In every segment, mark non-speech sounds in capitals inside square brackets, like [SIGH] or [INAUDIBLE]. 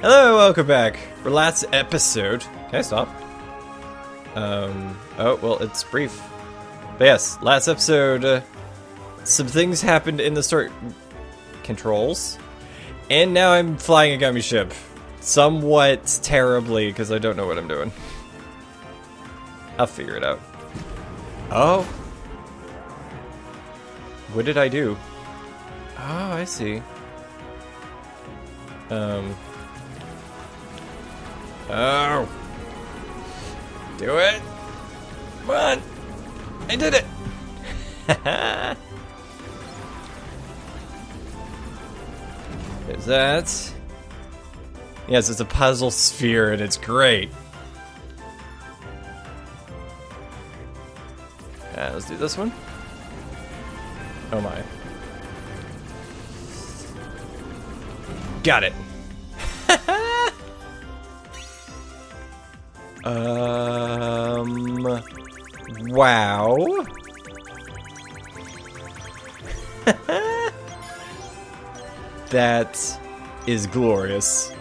Hello, welcome back. For last episode, can I stop? Um, oh, well, it's brief. But yes, last episode, uh, some things happened in the story controls, and now I'm flying a gummy ship. Somewhat terribly, because I don't know what I'm doing. I'll figure it out. Oh. What did I do? Oh, I see. Um. Oh. Do it. Come on. I did it. [LAUGHS] There's that. Yes, it's a puzzle sphere and it's great. Uh, let's do this one. Oh my. Got it. Um. Wow. [LAUGHS] that is glorious.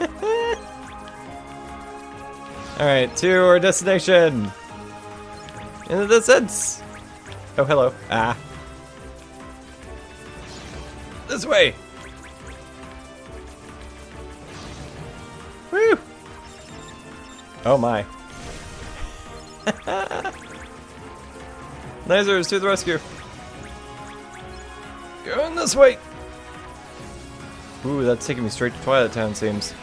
[LAUGHS] Alright, to our destination! In the distance! Oh, hello. Ah. This way! Oh my. [LAUGHS] Lasers to the rescue! Going this way! Ooh, that's taking me straight to Twilight Town, seems.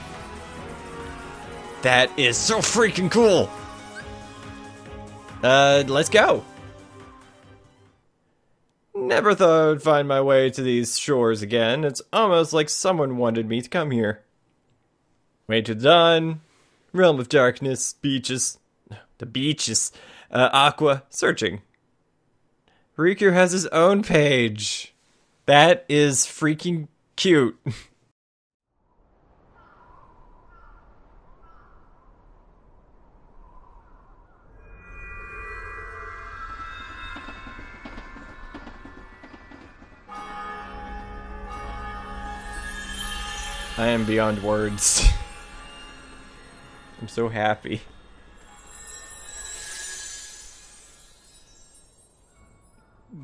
That is so freaking cool! Uh, let's go! Never thought I'd find my way to these shores again. It's almost like someone wanted me to come here. Way to dawn, realm of darkness, beaches, the beaches, uh, Aqua, searching. Riku has his own page. That is freaking cute. [LAUGHS] I am beyond words. [LAUGHS] I'm so happy.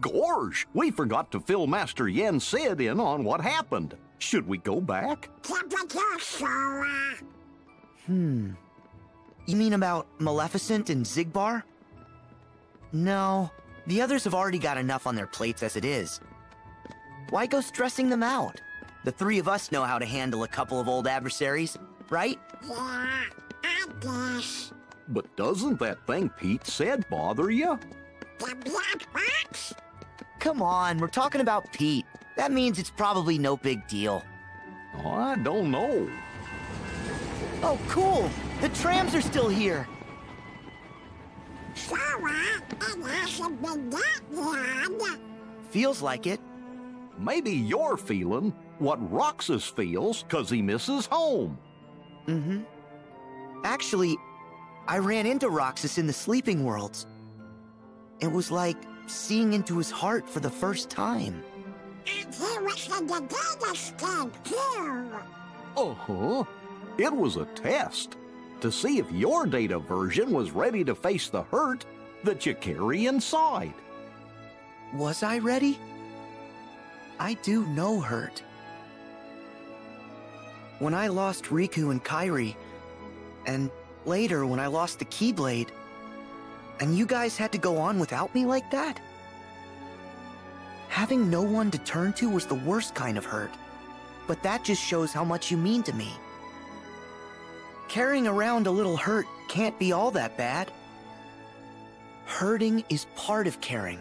Gorge, we forgot to fill Master Yen Sid in on what happened. Should we go back? Hmm. You mean about Maleficent and Xigbar? No, the others have already got enough on their plates as it is. Why go stressing them out? The three of us know how to handle a couple of old adversaries, right? Yeah, I guess. But doesn't that thing Pete said bother you? The black box? Come on, we're talking about Pete. That means it's probably no big deal. Oh, I don't know. Oh, cool! The trams are still here! So, uh, it hasn't been that long. Feels like it. Maybe you're feeling what Roxas feels because he misses home. Mm-hmm. Actually, I ran into Roxas in the Sleeping Worlds. It was like seeing into his heart for the first time. And he was in the data scan, too. Uh-huh. It was a test to see if your data version was ready to face the hurt that you carry inside. Was I ready? I do know hurt. When I lost Riku and Kairi, and later when I lost the Keyblade, and you guys had to go on without me like that? Having no one to turn to was the worst kind of hurt, but that just shows how much you mean to me. Carrying around a little hurt can't be all that bad. Hurting is part of caring.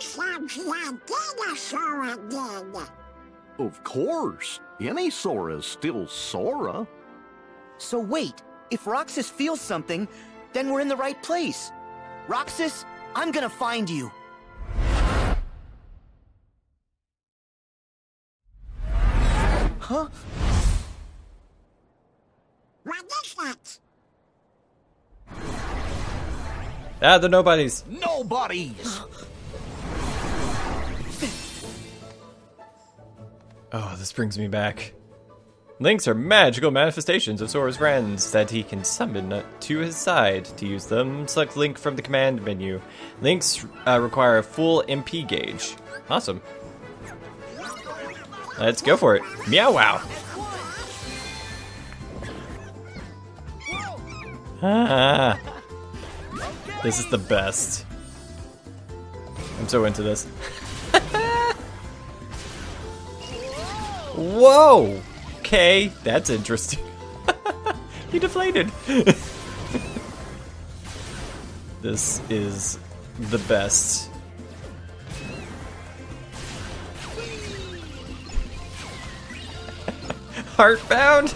Sounds like dinosaur again. Of course. Any Sora is still Sora. So wait, if Roxas feels something, then we're in the right place. Roxas, I'm gonna find you. Huh? What is that? Ah, the nobodies. Nobodies! Oh, this brings me back. Links are magical manifestations of Sora's friends that he can summon to his side. To use them, select Link from the command menu. Links uh, require a full MP gauge. Awesome. Let's go for it. Meow wow. Ah, this is the best. I'm so into this. [LAUGHS] Whoa! Okay, that's interesting. [LAUGHS] he deflated. [LAUGHS] this is the best. [LAUGHS] Heartbound?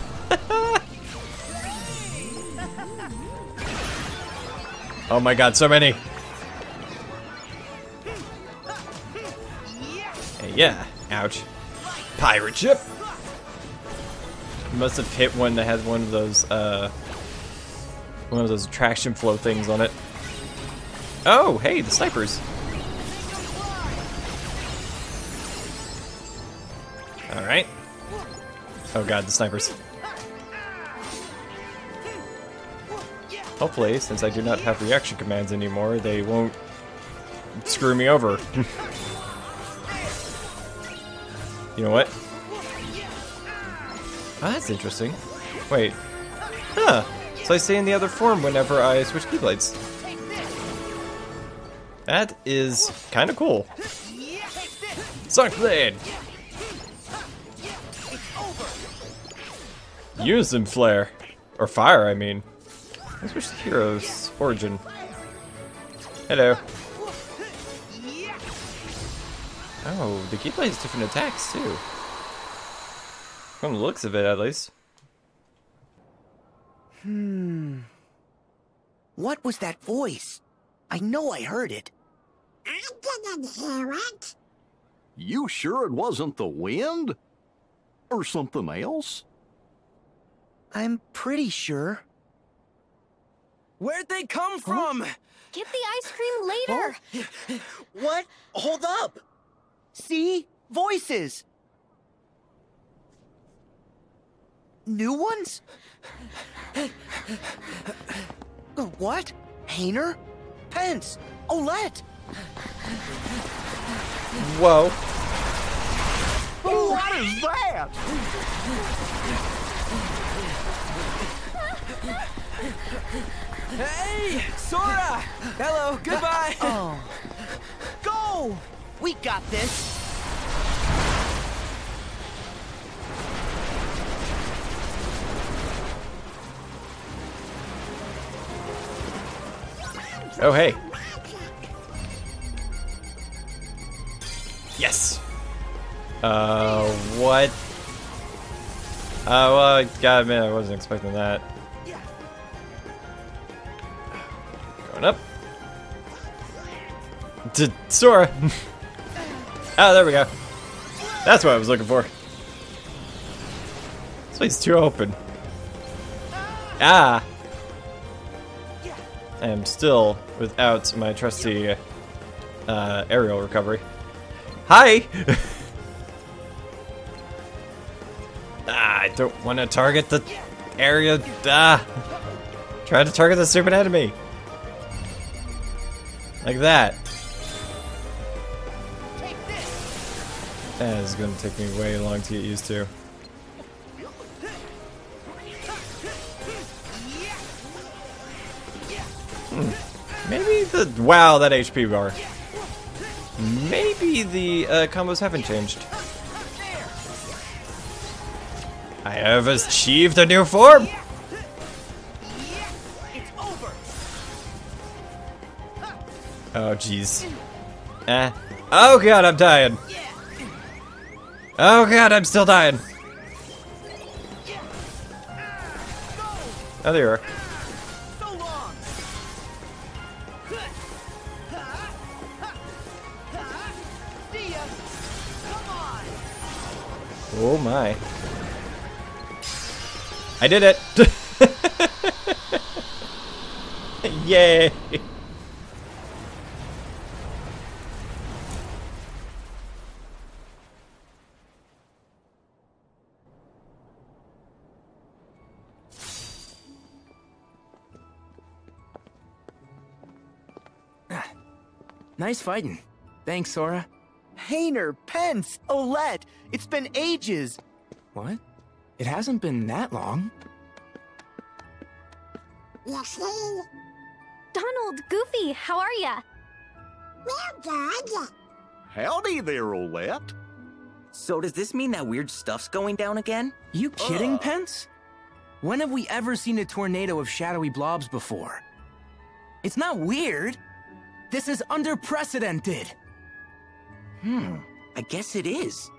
oh my god, so many. Hey, yeah, ouch. Pirate ship! You must have hit one that has one of those, uh, one of those traction flow things on it. Oh, hey, the snipers. Alright. Oh god, the snipers. Hopefully, since I do not have reaction commands anymore, they won't screw me over. [LAUGHS] you know what? Oh, that's interesting. Wait. Huh. So I stay in the other form whenever I switch keyblades. That is kind of cool. Sonic Blade! Unison Flare. Or Fire, I mean. Let's switch to Hero's Origin. Hello. Oh, the keyblade has different attacks, too. From the looks of it, at least. Hmm. What was that voice? I know I heard it. I didn't hear it. You sure it wasn't the wind? Or something else? I'm pretty sure. Where'd they come from? Get the ice cream later. [LAUGHS] What? Hold up! See? Voices! New ones? What? Hayner? Pence? Olette? Whoa. What is that? Hey, Sora! Hello, goodbye. Oh. Go! We got this! Oh, hey. Yes. Uh, what? Uh, well, I gotta admit, I wasn't expecting that. Going up. [LAUGHS] To Sora. [LAUGHS] oh, there we go. That's what I was looking for. This place is too open. Ah. I am still without my trusty uh, aerial recovery. Hi! [LAUGHS] ah, I don't want to target the area. Ah! Try to target the stupid enemy. Like that. That is going to take me way long to get used to. Maybe the wow that HP bar. Maybe the uh, combos haven't changed. I have achieved a new form. Oh jeez. Eh. Oh god, I'm dying. Oh god, I'm still dying. Oh, there you are. Oh my. I did it! [LAUGHS] Yay! Nice fighting. Thanks, Sora. Hayner, Pence, Olette, it's been ages. What? It hasn't been that long. You see? Donald, Goofy, how are ya? We're good. Howdy there, Olette. So does this mean that weird stuff's going down again? You kidding, Uh. Pence? When have we ever seen a tornado of shadowy blobs before? It's not weird. This is unprecedented. Hmm, I guess it is.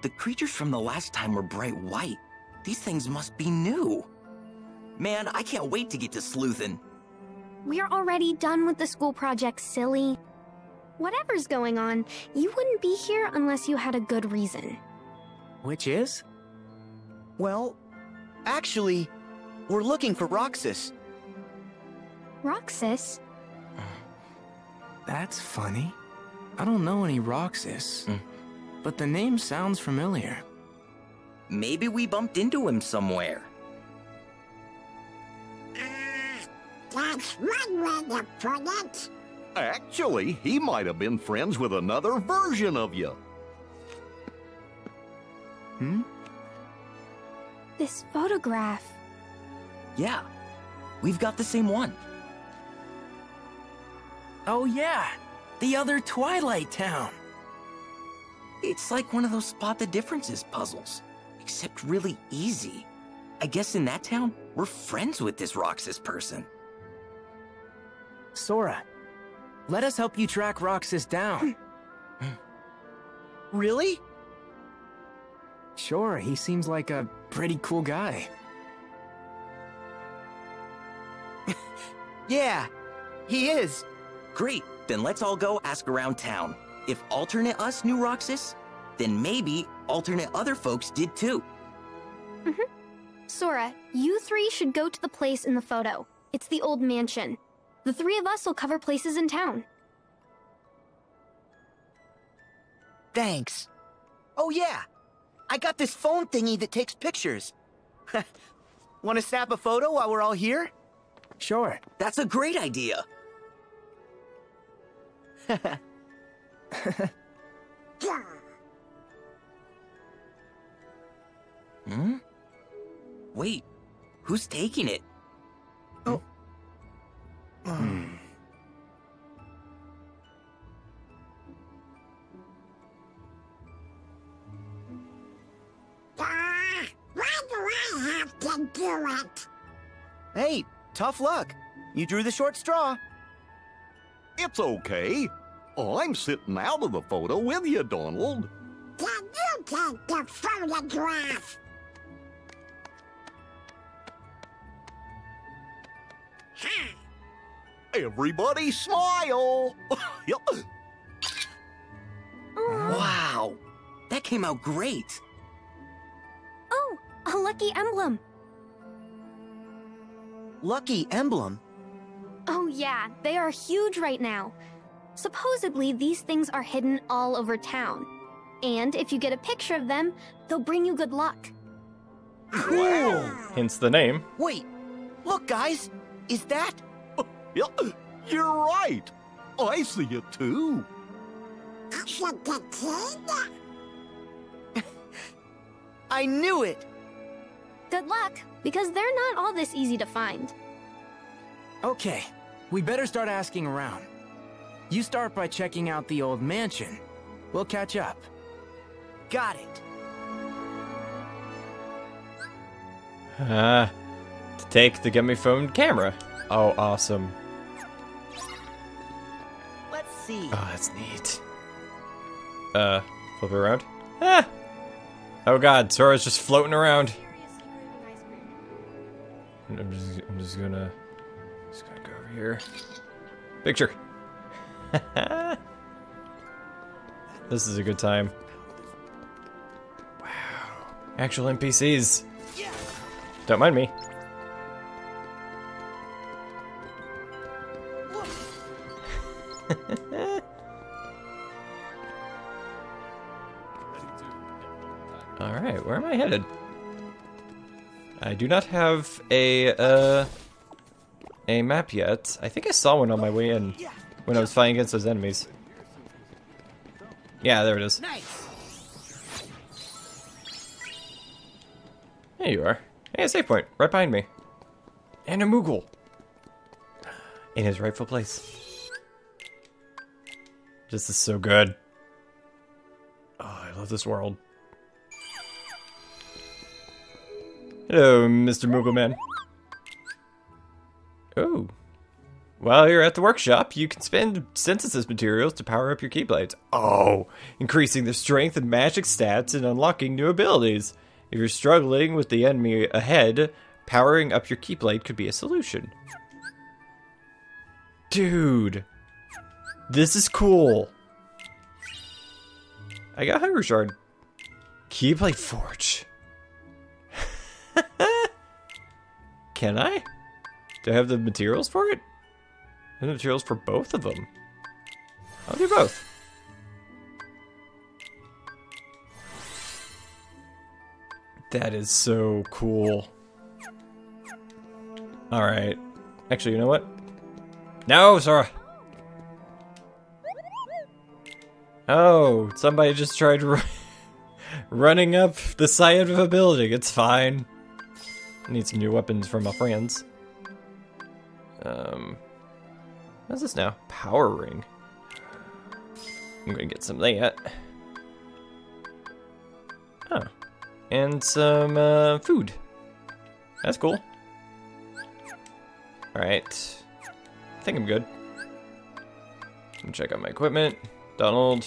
The creatures from the last time were bright white. These things must be new. Man, I can't wait to get to sleuthin'. We're already done with the school project, silly. Whatever's going on, you wouldn't be here unless you had a good reason. Which is? Well, actually, we're looking for Roxas. Roxas? That's funny. I don't know any Roxas, Hmm. but the name sounds familiar. Maybe we bumped into him somewhere. That's one way to put it. Actually, he might have been friends with another version of you. Hmm? This photograph. Yeah, we've got the same one. Oh, yeah. The other Twilight Town. It's like one of those spot the differences puzzles, except really easy. I guess in that town, we're friends with this Roxas person. Sora, let us help you track Roxas down. Hmm. Really? sure, he seems like a pretty cool guy. [LAUGHS] Yeah, he is. Great, then let's all go ask around town. If alternate us knew Roxas, then maybe alternate other folks did too. Mhm. Sora, you three should go to the place in the photo. It's the old mansion. The three of us will cover places in town. Thanks. Oh, yeah. I got this phone thingy that takes pictures. [LAUGHS] Want to snap a photo while we're all here? Sure. That's a great idea. Yeah. Hmm? Wait, who's taking it? Ah, why do I have to do it? Hey, tough luck. You drew the short straw. It's okay. I'm sitting out of the photo with you, Donald. Can you take the photograph? Everybody smile. [LAUGHS] Yep. Wow, that came out great. Oh, a lucky emblem. Lucky emblem. Oh, yeah, they are huge right now. Supposedly, these things are hidden all over town. And if you get a picture of them, they'll bring you good luck. Cool. Hence the name. Wait, look, guys. Is that? Oh, yep. You're right. I see it too. I should get in. [LAUGHS] I knew it. Good luck, because they're not all this easy to find. Okay, we better start asking around. You start by checking out the old mansion. We'll catch up. Got it. Ah, to take the gummy phone camera. Oh, awesome. Let's see. Oh, that's neat. Uh, flip it around. Ah! Oh god, Sora's just floating around. I'm just, I'm just gonna, here. Picture. [LAUGHS] this is a good time. Wow. Actual NPCs. Don't mind me. [LAUGHS] Alright, where am I headed? I do not have a, uh, a map yet. I think I saw one on my way in. when I was fighting against those enemies. Yeah, there it is. There you are. Hey, a save point, right behind me. And a Moogle. In his rightful place. This is so good. Oh, I love this world. Hello, Mr. Moogle Man. Oh. While you're at the workshop, you can spend synthesis materials to power up your Keyblades. Oh, increasing the strength and magic stats and unlocking new abilities. If you're struggling with the enemy ahead, powering up your Keyblade could be a solution. Dude, this is cool. I got Hunger Shard. Keyblade Forge. [LAUGHS] Can I? Do I have the materials for it? I have the materials for both of them. I'll do both. That is so cool. Alright. Actually, you know what? No, Sora! Oh, somebody just tried ru [LAUGHS] running up the side of a building. It's fine. I Need some new weapons for my friends. Um, what's this now? Power ring. I'm gonna get some of that. Oh, and some uh, food. That's cool. All right, I think I'm good. Let check out my equipment. Donald,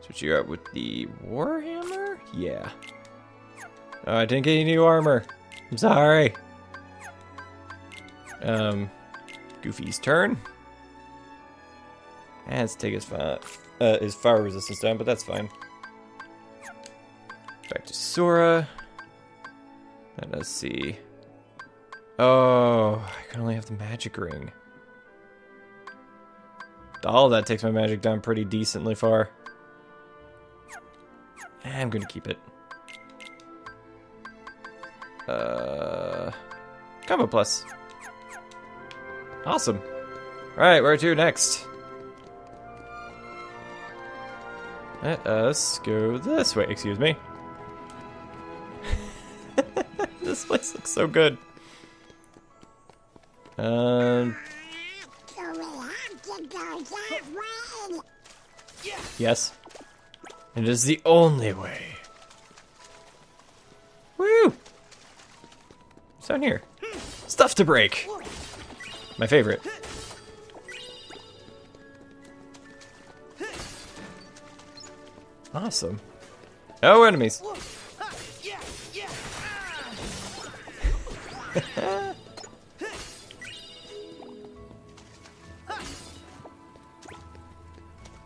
switch you out with the Warhammer? Yeah. Oh, I didn't get any new armor. I'm sorry. Um, Goofy's turn. And let's take his fire, uh, his fire resistance down, but that's fine. Back to Sora. Let's see. Oh, I can only have the magic ring. All that takes my magic down pretty decently far. I'm gonna keep it. Uh, combo plus. Awesome. Alright, where to next? Let us go this way, excuse me. [LAUGHS] this place looks so good. Um, yes. It is the only way. Woo! What's down here? Stuff to break! My favorite. Awesome. Oh, enemies. [LAUGHS]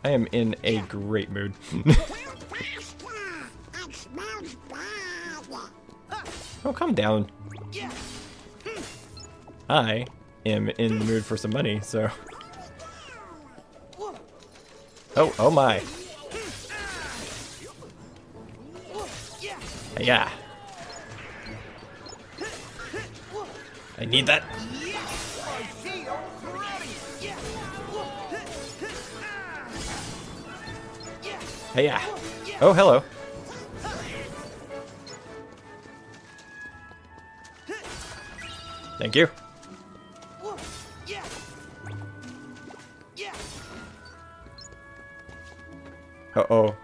I am in a great mood. [LAUGHS] Oh, come down. I am in the mood for some money, so. Oh, oh my. Yeah. I need that. Hey, yeah. Oh, hello. Thank you. Uh oh.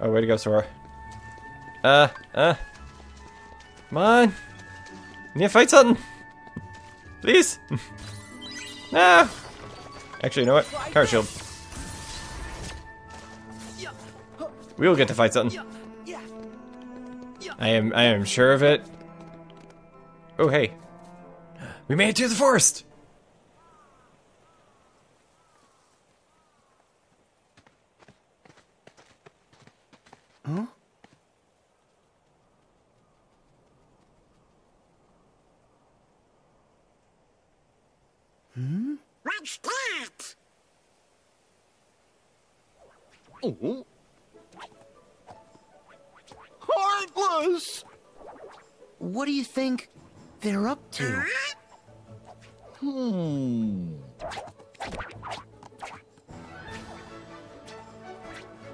Oh, way to go, Sora. Uh, uh. Come on. You need to fight something. Please. [LAUGHS] no. Actually, you know what? Power shield. We will get to fight something. I am I am sure of it. Oh hey. We made it to the forest! you think they're up to? Hmm.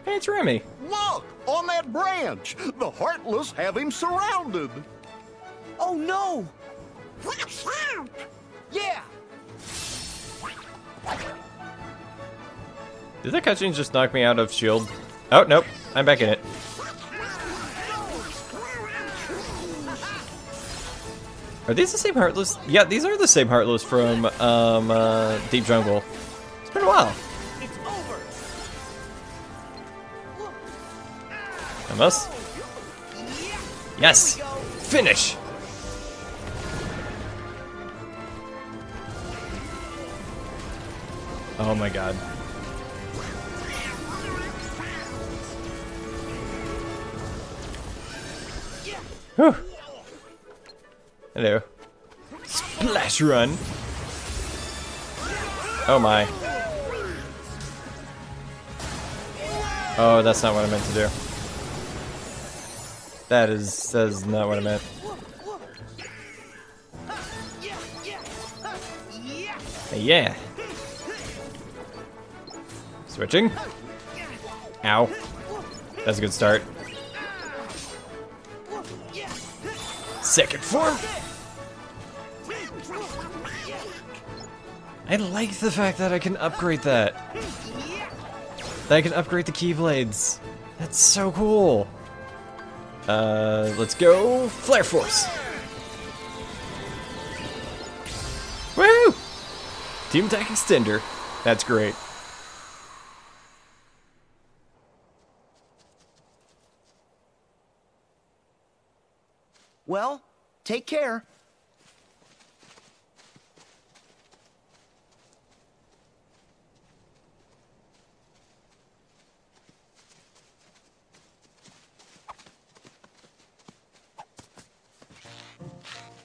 Hey, it's Remy. Look! On that branch! The Heartless have him surrounded! Oh no! Watch out! Yeah! Did that cutscene just knock me out of shield? Oh, nope. I'm back in it. Are these the same Heartless? Yeah, these are the same Heartless from um, uh, Deep Jungle. It's been a while. Almost. Yes! Finish! Oh my god. Whew. Hello. Splash run! Oh my. Oh, that's not what I meant to do. That is, that is not what I meant. Yeah. Switching. Ow. That's a good start. Second form. I like the fact that I can upgrade that. That I can upgrade the Keyblades. That's so cool. Uh, let's go Flare Force. Woo! Team Attack Extender. That's great. Well, take care.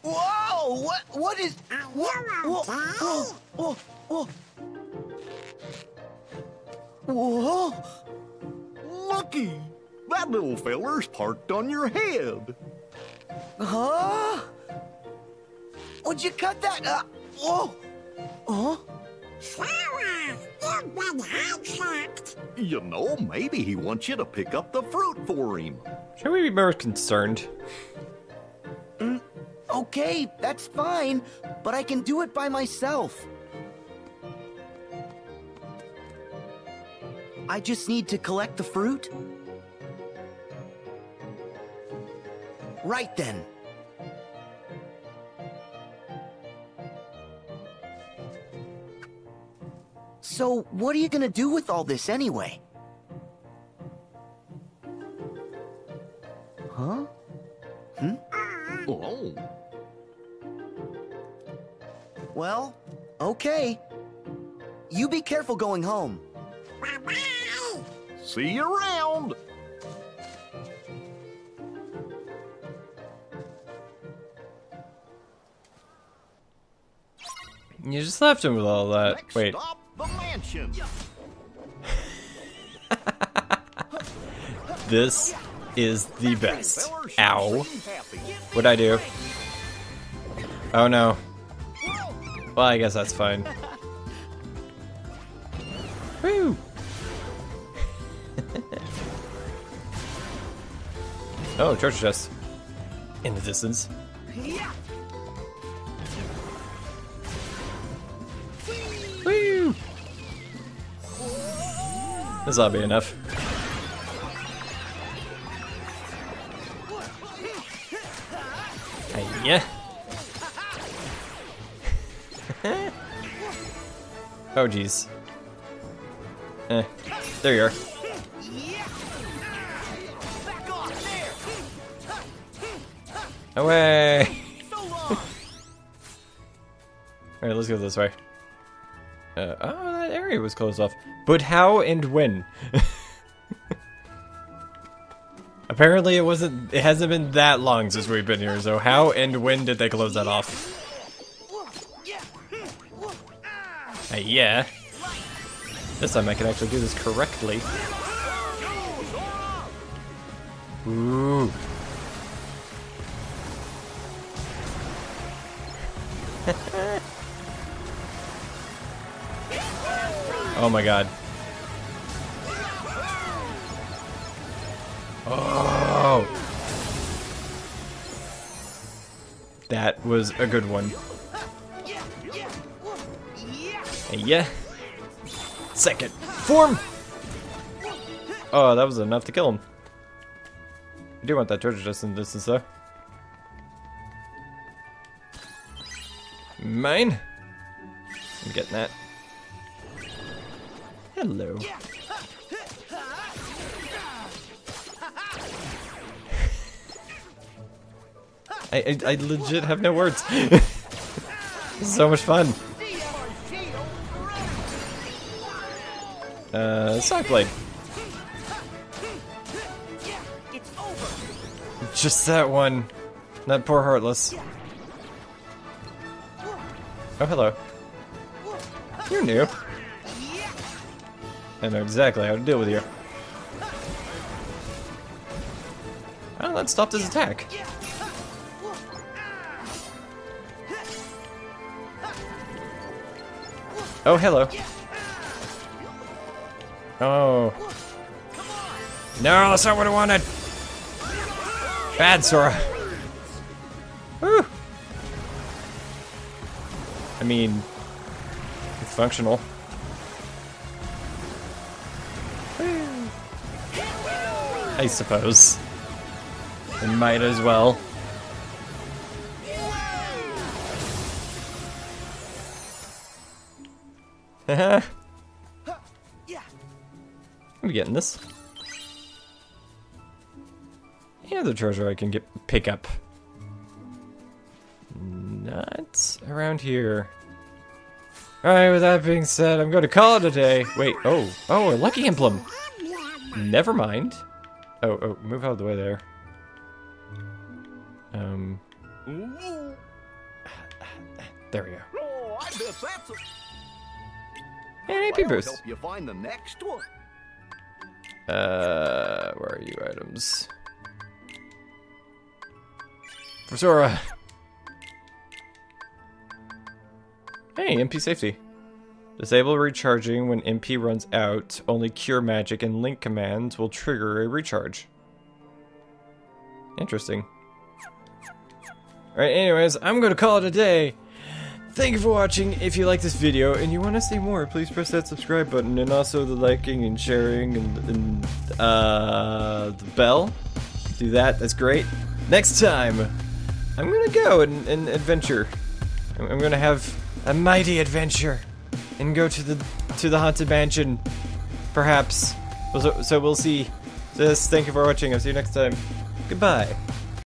Whoa! What? What is? What? Whoa! Whoa! Whoa! Whoa! Whoa! Looky! That little feller's parked on your head! Huh? Would you cut that? Uh, whoa! Huh? Flower, you've been hijacked. You know, maybe he wants you to pick up the fruit for him. Should we be more concerned? Okay, that's fine, but I can do it by myself. I just need to collect the fruit? Right then. So, what are you gonna do with all this anyway? Careful going home. See you around! You just left him with all that. Next Wait. stop, the mansion. [LAUGHS] This is the best. Ow. What'd I do? Oh no. Well, I guess that's fine. Oh, church chest. In the distance. Woo! This ought to be enough. Yeah. [LAUGHS] oh jeez. Eh, there you are. Away! [LAUGHS] [LAUGHS] Alright, let's go this way. Uh, oh, that area was closed off. But how and when? [LAUGHS] Apparently it wasn't, it hasn't been that long since we've been here, so how and when did they close that off? Uh, yeah. This time I can actually do this correctly. Ooh. Oh my god. Oh! That was a good one. Hey, yeah. Second form! Oh, that was enough to kill him. I do want that treasure just in distance, though. Mine? I'm getting that. Hello. I, I, I legit have no words. [LAUGHS] so much fun. Uh, Sock Blade. Just that one. That poor Heartless. Oh, hello. You're new. I know exactly how to deal with you. Oh, that stopped his attack. Oh, hello. Oh. No, that's not what I wanted. Bad, Sora. Woo. I mean, it's functional. I suppose. It might as well. [LAUGHS] I'm getting this. Any other treasure I can get pick up? Not around here. Alright, with that being said, I'm going to call it a day. Wait, oh, oh, a lucky emblem. Never mind. Oh, oh, move out of the way there. Um. There we go. Oh, I bet that's a AP I'll boost. help you find the next one. Uh, where are you items? For Sora. Hey, MP safety. Disable recharging when MP runs out. Only Cure Magic and Link commands will trigger a recharge. Interesting. Alright, anyways, I'm gonna call it a day. Thank you for watching. If you like this video and you want to see more, please press that subscribe button and also the liking and sharing and, and uh, the bell. Do that. That's great. Next time, I'm gonna go and, and adventure. I'm, I'm gonna have a mighty adventure and go to the to the haunted mansion, perhaps. So, so we'll see. Just thank you for watching. I'll see you next time. Goodbye.